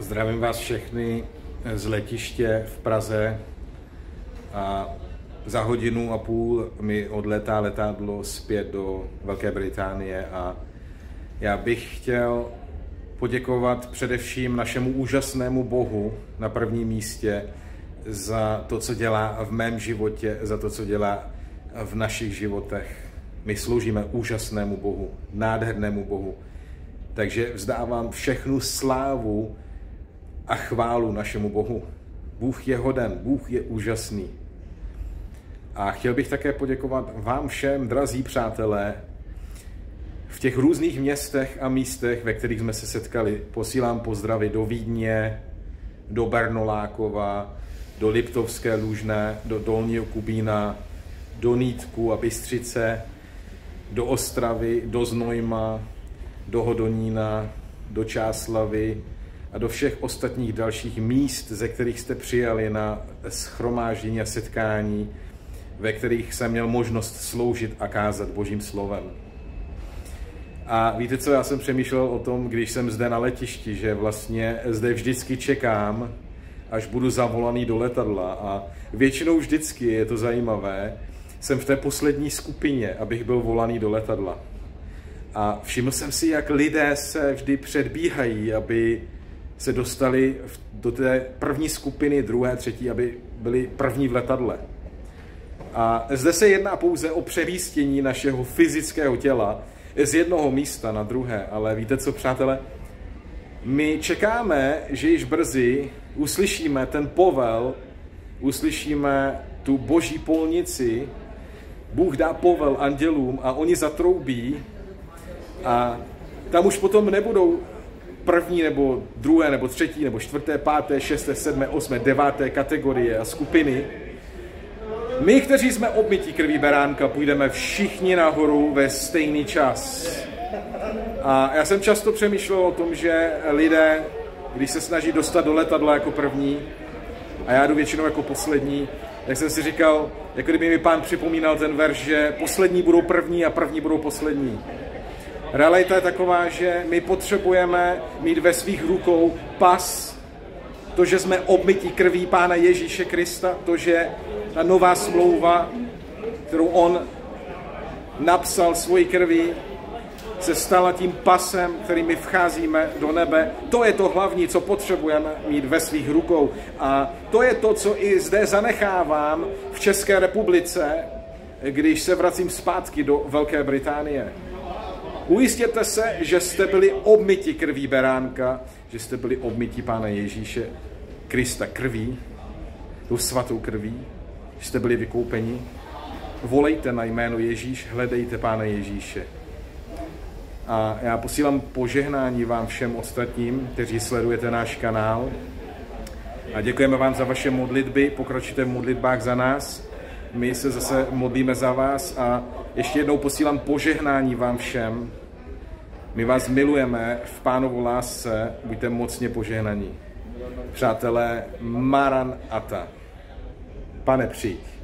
Zdravím vás všechny z letiště v Praze a za hodinu a půl mi odletá letadlo zpět do Velké Británie a já bych chtěl poděkovat především našemu úžasnému Bohu na prvním místě za to, co dělá v mém životě, za to, co dělá v našich životech. My sloužíme úžasnému Bohu, nádhernému Bohu. Takže vzdávám všechnu slávu a chválu našemu Bohu. Bůh je hoden, Bůh je úžasný. A chtěl bych také poděkovat vám všem, drazí přátelé, v těch různých městech a místech, ve kterých jsme se setkali. Posílám pozdravy do Vídně, do Bernolákova, do Liptovské Lužné, do Dolního Kubína, do Nítku a Bystřice, do Ostravy, do Znojma, do Hodonína, do Čáslavy, a do všech ostatních dalších míst, ze kterých jste přijali na schromáždění a setkání, ve kterých jsem měl možnost sloužit a kázat Božím slovem. A víte co, já jsem přemýšlel o tom, když jsem zde na letišti, že vlastně zde vždycky čekám, až budu zavolaný do letadla a většinou vždycky je to zajímavé, jsem v té poslední skupině, abych byl volaný do letadla. A všiml jsem si, jak lidé se vždy předbíhají, aby se dostali do té první skupiny, druhé, třetí, aby byli první v letadle. A zde se jedná pouze o přemístění našeho fyzického těla z jednoho místa na druhé. Ale víte co, přátelé? My čekáme, že již brzy uslyšíme ten povel, uslyšíme tu boží polnici, Bůh dá povel andělům a oni zatroubí a tam už potom nebudou první nebo druhé nebo třetí nebo čtvrté, páté, šesté, sedmé, osmé, deváté kategorie a skupiny. My, kteří jsme obmytí krví beránka, půjdeme všichni nahoru ve stejný čas. A já jsem často přemýšlel o tom, že lidé, když se snaží dostat do letadla jako první, a já jdu většinou jako poslední, tak jsem si říkal, jako kdyby mi pán připomínal ten verš, že poslední budou první a první budou poslední. Realita je taková, že my potřebujeme mít ve svých rukou pas, to, že jsme obmytí krví Pána Ježíše Krista, to, že ta nová smlouva, kterou on napsal svoji krví, se stala tím pasem, kterým my vcházíme do nebe. To je to hlavní, co potřebujeme mít ve svých rukou. A to je to, co i zde zanechávám v České republice, když se vracím zpátky do Velké Británie. Ujistěte se, že jste byli obmyti krví beránka, že jste byli obmyti Pána Ježíše Krista krví, tou svatou krví, že jste byli vykoupeni. Volejte na jméno Ježíš, hledejte Pána Ježíše. A já posílám požehnání vám všem ostatním, kteří sledujete náš kanál. A děkujeme vám za vaše modlitby, pokročíte v modlitbách za nás. My se zase modlíme za vás a ještě jednou posílám požehnání vám všem. My vás milujeme v pánovu lásce, buďte mocně požehnaní. Přátelé, Maran Ata. Pane, přijď.